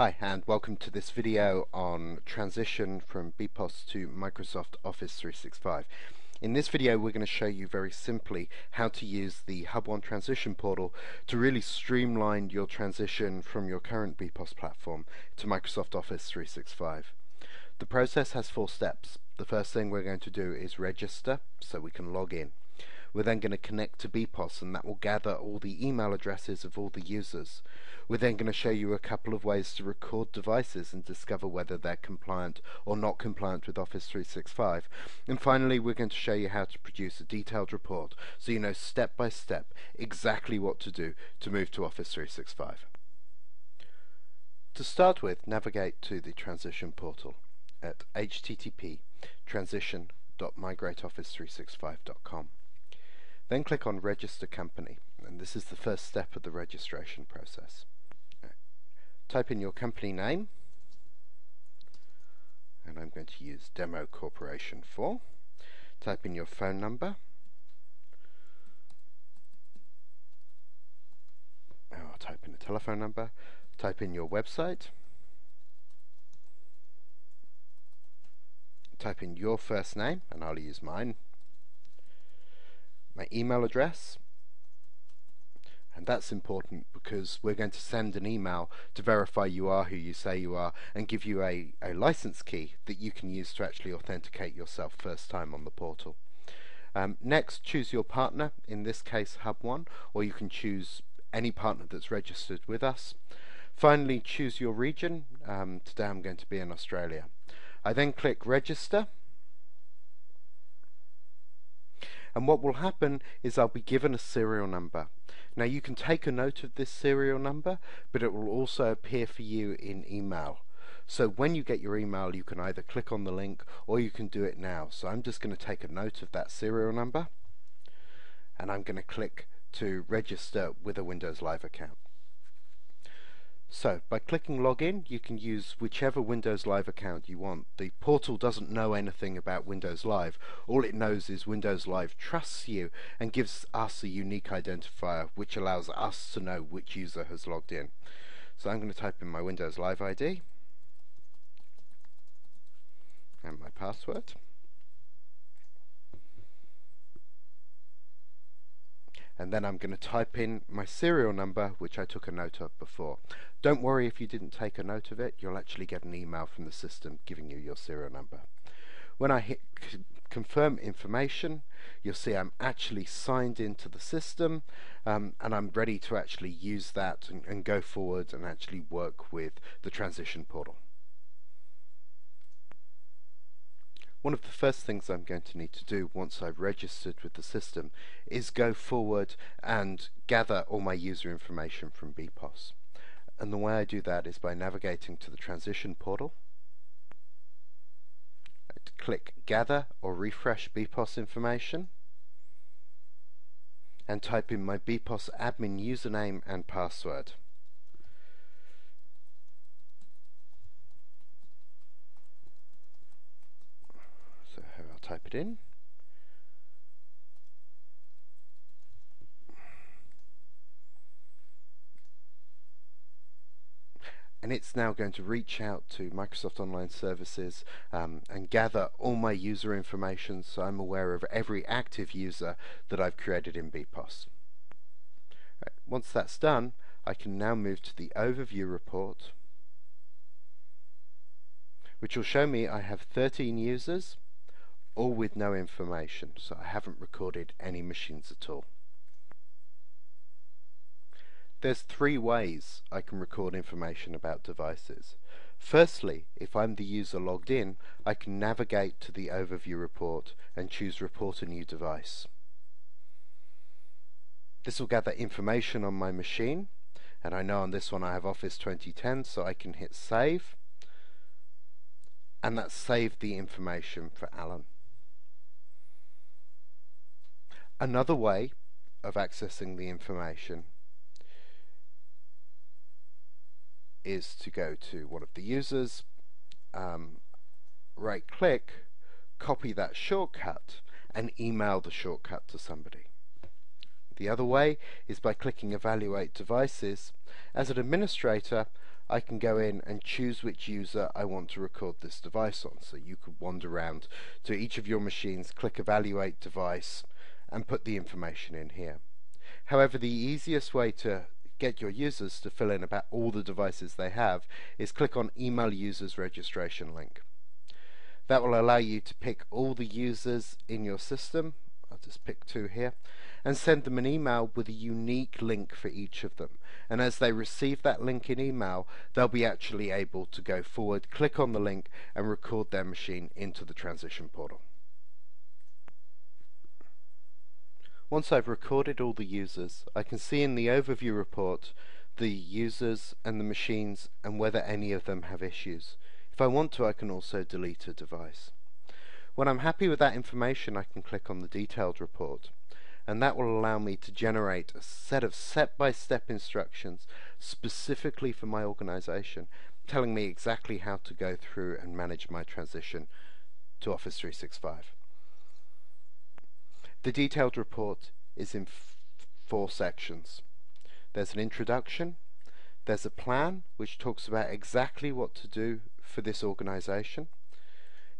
Hi and welcome to this video on transition from BPOS to Microsoft Office 365. In this video we're going to show you very simply how to use the HubOne transition portal to really streamline your transition from your current BPOS platform to Microsoft Office 365. The process has four steps. The first thing we're going to do is register so we can log in. We're then going to connect to BPOS and that will gather all the email addresses of all the users. We're then going to show you a couple of ways to record devices and discover whether they're compliant or not compliant with Office 365. And finally, we're going to show you how to produce a detailed report so you know step by step exactly what to do to move to Office 365. To start with, navigate to the transition portal at http transition.migrateoffice365.com. Then click on Register Company, and this is the first step of the registration process. Type in your company name, and I'm going to use Demo Corporation 4. Type in your phone number. I'll type in a telephone number. Type in your website. Type in your first name, and I'll use mine, my email address and that's important because we're going to send an email to verify you are who you say you are and give you a, a license key that you can use to actually authenticate yourself first time on the portal. Um, next, choose your partner, in this case HubOne, or you can choose any partner that's registered with us. Finally, choose your region. Um, today I'm going to be in Australia. I then click register and what will happen is I'll be given a serial number. Now you can take a note of this serial number, but it will also appear for you in email. So when you get your email, you can either click on the link or you can do it now. So I'm just going to take a note of that serial number and I'm going to click to register with a Windows Live account. So, by clicking login, you can use whichever Windows Live account you want. The portal doesn't know anything about Windows Live. All it knows is Windows Live trusts you and gives us a unique identifier which allows us to know which user has logged in. So I'm going to type in my Windows Live ID and my password. And then I'm going to type in my serial number which I took a note of before. Don't worry if you didn't take a note of it, you'll actually get an email from the system giving you your serial number. When I hit confirm information, you'll see I'm actually signed into the system um, and I'm ready to actually use that and, and go forward and actually work with the transition portal. One of the first things I'm going to need to do once I've registered with the system is go forward and gather all my user information from BPOS. And the way I do that is by navigating to the transition portal. I'd click gather or refresh BPOS information and type in my BPOS admin username and password. Type it in. and it's now going to reach out to Microsoft Online Services um, and gather all my user information so I'm aware of every active user that I've created in BPOS. Right. Once that's done, I can now move to the overview report which will show me I have 13 users all with no information, so I haven't recorded any machines at all. There's three ways I can record information about devices. Firstly, if I'm the user logged in, I can navigate to the overview report and choose report a new device. This will gather information on my machine, and I know on this one I have Office 2010, so I can hit save, and that saved the information for Alan. Another way of accessing the information is to go to one of the users, um, right click, copy that shortcut and email the shortcut to somebody. The other way is by clicking evaluate devices. As an administrator I can go in and choose which user I want to record this device on. So you could wander around to each of your machines, click Evaluate Device, and put the information in here. However, the easiest way to get your users to fill in about all the devices they have is click on Email Users Registration link. That will allow you to pick all the users in your system. I'll just pick two here and send them an email with a unique link for each of them. And as they receive that link in email, they'll be actually able to go forward, click on the link, and record their machine into the transition portal. Once I've recorded all the users, I can see in the overview report the users and the machines and whether any of them have issues. If I want to, I can also delete a device. When I'm happy with that information, I can click on the detailed report, and that will allow me to generate a set of step-by-step -step instructions specifically for my organization, telling me exactly how to go through and manage my transition to Office 365. The detailed report is in four sections. There's an introduction, there's a plan which talks about exactly what to do for this organization.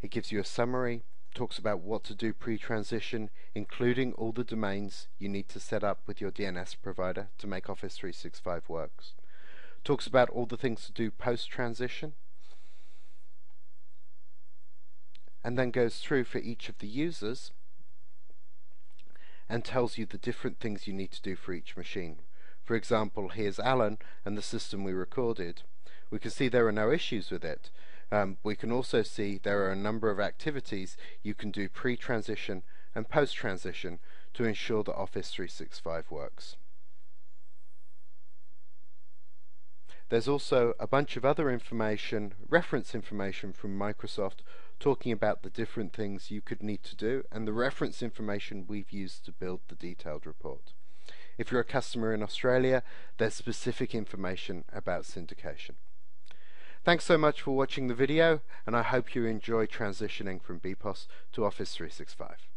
It gives you a summary, talks about what to do pre-transition, including all the domains you need to set up with your DNS provider to make Office 365 works. Talks about all the things to do post-transition, and then goes through for each of the users and tells you the different things you need to do for each machine. For example, here's Alan and the system we recorded we can see there are no issues with it. Um, we can also see there are a number of activities you can do pre-transition and post-transition to ensure that Office 365 works. There's also a bunch of other information, reference information from Microsoft talking about the different things you could need to do and the reference information we've used to build the detailed report. If you're a customer in Australia, there's specific information about syndication. Thanks so much for watching the video, and I hope you enjoy transitioning from BPOS to Office 365.